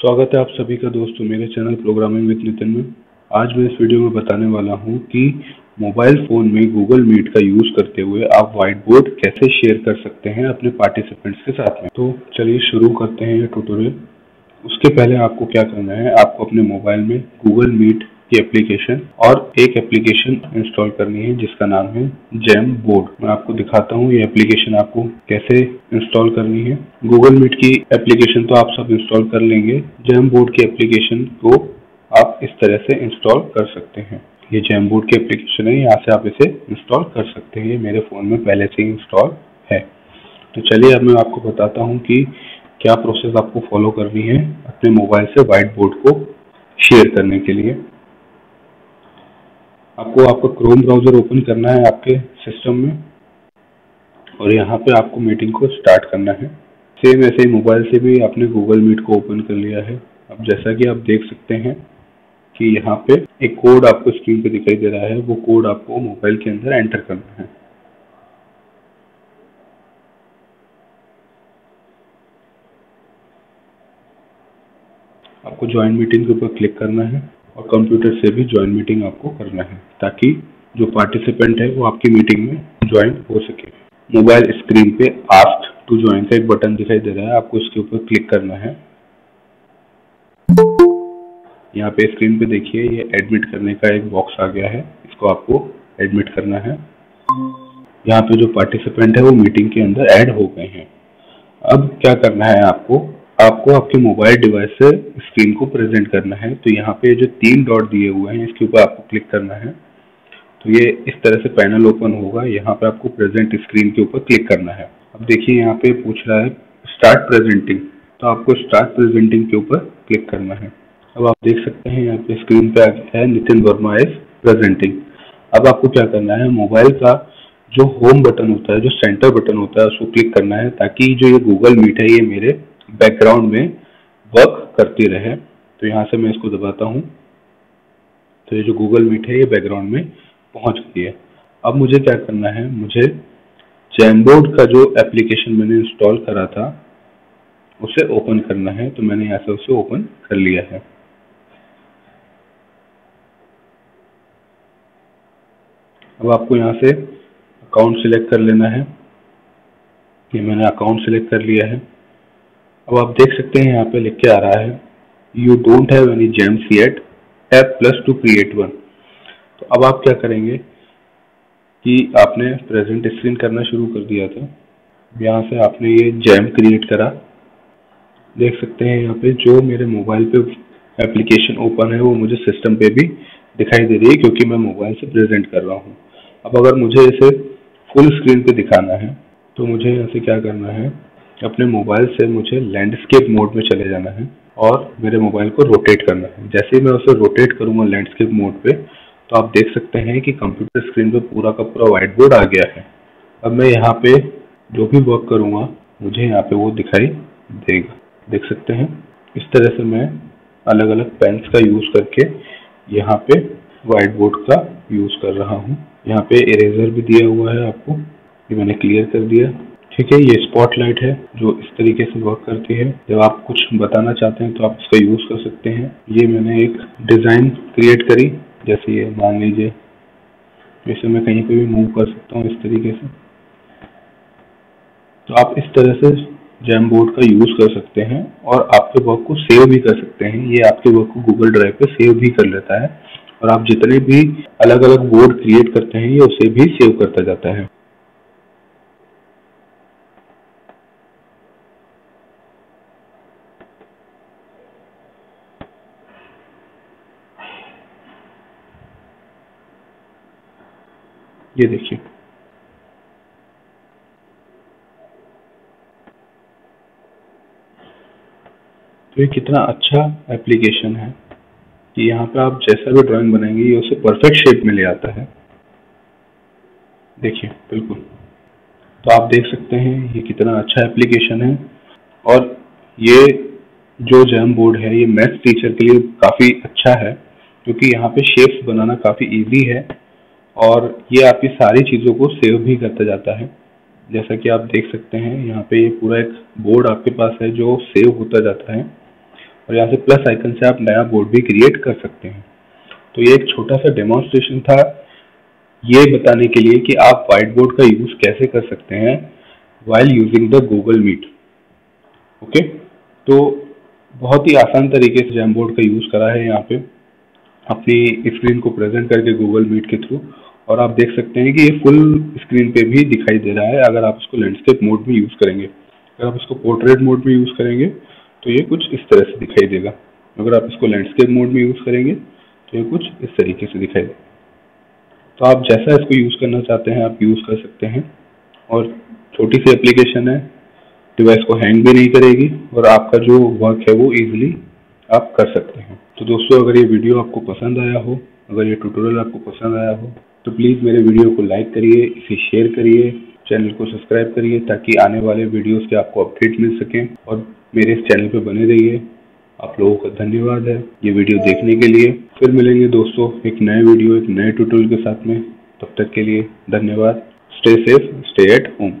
स्वागत है आप सभी का दोस्तों मेरे चैनल प्रोग्रामिंग विद नितिन में। आज मैं इस वीडियो में बताने वाला हूँ कि मोबाइल फ़ोन में गूगल मीट का यूज़ करते हुए आप व्हाइट बोर्ड कैसे शेयर कर सकते हैं अपने पार्टिसिपेंट्स के साथ में। तो चलिए शुरू करते हैं ये ट्यूटोरियल उसके पहले आपको क्या करना है, आपको अपने मोबाइल में गूगल मीट की एप्लीकेशन और एक एप्लीकेशन इंस्टॉल करनी है, जिसका नाम है जैम बोर्ड मैं आपको दिखाता हूँ ये एप्लीकेशन आपको कैसे इंस्टॉल करनी है। गूगल मीट की एप्लीकेशन तो आप सब इंस्टॉल कर लेंगे। जैम बोर्ड की एप्लीकेशन को आप इस तरह से इंस्टॉल कर सकते हैं। ये जैम बोर्ड की एप्लीकेशन है, यहाँ से आप इसे इंस्टॉल कर सकते हैं। ये मेरे फ़ोन में पहले से ही इंस्टॉल है। तो चलिए अब मैं आपको बताता हूँ कि क्या प्रोसेस आपको फॉलो करनी है अपने मोबाइल से व्हाइट बोर्ड को शेयर करने के लिए। आपको, आपका क्रोम ब्राउज़र ओपन करना है आपके सिस्टम में और यहाँ पे आपको मीटिंग को स्टार्ट करना है। सेम ऐसे ही मोबाइल से भी आपने गूगल मीट को ओपन कर लिया है। अब जैसा कि आप देख सकते हैं कि यहाँ पे एक कोड आपको स्क्रीन पे दिखाई दे रहा है। वो कोड आपको मोबाइल के अंदर एंटर करना है। आपको ज्वाइन मीटिंग के ऊपर क्लिक करना है। और कंप्यूटर से भी ज्वाइन मीटिंग आपको करना है, ताकि जो पार्टिसिपेंट है वो आपकी मीटिंग में ज्वाइन हो सके। मोबाइल स्क्रीन पे आस्ट टू ज्वाइन का एक बटन दिखाई दे रहा है, आपको इसके ऊपर क्लिक करना है। यहाँ पे स्क्रीन पे देखिए, ये एडमिट करने का एक बॉक्स आ गया है, इसको आपको एडमिट करना है। यहाँ पे जो पार्टिसिपेंट है वो मीटिंग के अंदर ऐड हो गए हैं। अब क्या करना है आपको? आपको आपके मोबाइल डिवाइस से स्क्रीन को प्रेजेंट करना है तो यहाँ पे जो तीन डॉट दिए हुए हैं, इसके ऊपर आपको क्लिक करना है। तो ये इस तरह से पैनल ओपन होगा, यहाँ पे आपको प्रेजेंट स्क्रीन के ऊपर क्लिक करना है। अब देखिए यहाँ पे पूछ रहा है स्टार्ट प्रेजेंटिंग तो आपको स्टार्ट प्रेजेंटिंग के ऊपर क्लिक करना है। अब आप देख सकते हैं यहाँ पे स्क्रीन पे है नितिन वर्मा इज़ प्रेजेंटिंग अब आपको क्या करना है मोबाइल का जो होम बटन होता है, जो सेंटर बटन होता है, उसको क्लिक करना है, ताकि जो ये गूगल मीट है, ये मेरे बैकग्राउंड में वर्क करती रहे तो यहाँ से मैं इसको दबाता हूँ। तो ये जो गूगल मीट है, ये बैकग्राउंड में पहुँच गई है। अब मुझे क्या करना है? मुझे जैमबोर्ड का जो एप्लीकेशन मैंने इंस्टॉल करा था, उसे ओपन करना है तो मैंने यहाँ से उसे ओपन कर लिया है। अब आपको यहाँ से अकाउंट सिलेक्ट कर लेना है। ये मैंने अकाउंट सिलेक्ट कर लिया है। अब आप देख सकते हैं यहाँ पे लिख के आ रहा है you don't have any jams yet tap plus to create one तो अब आप क्या करेंगे कि आपने प्रेजेंट स्क्रीन करना शुरू कर दिया था। यहाँ से आपने ये जैम क्रिएट करा। देख सकते हैं यहाँ पे जो मेरे मोबाइल पे एप्लीकेशन ओपन है, वो मुझे सिस्टम पे भी दिखाई दे रही है, क्योंकि मैं मोबाइल से प्रेजेंट कर रहा हूँ। अब अगर मुझे इसे फुल स्क्रीन पे दिखाना है तो मुझे यहाँ से क्या करना है? अपने मोबाइल से मुझे लैंडस्केप मोड में चले जाना है और मेरे मोबाइल को रोटेट करना है। जैसे ही मैं उसे रोटेट करूँगा लैंडस्केप मोड पे तो आप देख सकते हैं कि कंप्यूटर स्क्रीन पे पूरा का पूरा व्हाइट बोर्ड आ गया है। अब मैं यहाँ पे जो भी वर्क करूँगा, मुझे यहाँ पे वो दिखाई देगा। देख सकते हैं, इस तरह से मैं अलग अलग पेन्स का यूज़ करके यहाँ पे व्हाइट बोर्ड का यूज़ कर रहा हूँ। यहाँ पे इरेजर भी दिया हुआ है आपको, ये मैंने क्लियर कर दिया। ठीक है, ये स्पॉटलाइट है जो इस तरीके से वर्क करती है। जब आप कुछ बताना चाहते हैं तो आप इसका यूज़ कर सकते हैं। ये मैंने एक डिज़ाइन क्रिएट करी, जैसे ये मान लीजिए, इसे मैं कहीं पे भी मूव कर सकता हूँ इस तरीके से। तो आप इस तरह से जैम बोर्ड का यूज़ कर सकते हैं और आपके वर्क को सेव भी कर सकते हैं। ये आपके वर्क को गूगल ड्राइव पे सेव भी कर लेता है और आप जितने भी अलग अलग बोर्ड क्रिएट करते हैं, ये उसे भी सेव करता जाता है। ये देखिए। तो ये कितना अच्छा एप्लीकेशन है कि यहाँ पे आप जैसा भी ड्राइंग बनाएँगे, ये उसे परफेक्ट शेप में ले आता है। देखिए, बिल्कुल। तो आप देख सकते हैं, ये कितना अच्छा एप्लीकेशन है। और ये जो जैम बोर्ड है, ये मैथ टीचर के लिए काफ़ी अच्छा है, क्योंकि यहाँ पे शेप्स बनाना काफ़ी इजी है। और ये आपकी सारी चीज़ों को सेव भी करता जाता है। जैसा कि आप देख सकते हैं, यहाँ पे ये पूरा एक बोर्ड आपके पास है जो सेव होता जाता है। और यहाँ से प्लस आइकन से आप नया बोर्ड भी क्रिएट कर सकते हैं। तो ये एक छोटा सा डेमोन्स्ट्रेशन था ये बताने के लिए कि आप वाइट बोर्ड का यूज़ कैसे कर सकते हैं while using the Google Meet okay तो बहुत ही आसान तरीके से जैम बोर्ड का यूज़ करा है यहाँ पे। अपनी स्क्रीन को प्रेजेंट करके गूगल मीट के थ्रू और आप देख सकते हैं कि ये फुल स्क्रीन पे भी दिखाई दे रहा है अगर आप इसको लैंडस्केप मोड में यूज़ करेंगे। अगर आप इसको पोर्ट्रेट मोड में यूज़ करेंगे तो ये कुछ इस तरह से दिखाई देगा। अगर आप इसको लैंडस्केप मोड में यूज़ करेंगे तो ये कुछ इस तरीके से दिखाई देगा। तो आप जैसा इसको यूज़ करना चाहते हैं, आप यूज़ कर सकते हैं। और छोटी सी एप्लीकेशन है डिवाइस को हैंग भी नहीं करेगी और आपका जो वर्क है वो इजीली आप कर सकते हैं। तो दोस्तों, अगर ये वीडियो आपको पसंद आया हो, अगर ये ट्यूटोरियल आपको पसंद आया हो तो प्लीज़ मेरे वीडियो को लाइक करिए, इसे शेयर करिए चैनल को सब्सक्राइब करिए, ताकि आने वाले वीडियोस के आपको अपडेट मिल सकें, और मेरे इस चैनल पे बने रहिए। आप लोगों का धन्यवाद है ये वीडियो देखने के लिए। फिर मिलेंगे दोस्तों एक नए वीडियो एक नए ट्यूटोरियल के साथ में। तब तक के लिए धन्यवाद। Stay safe stay at home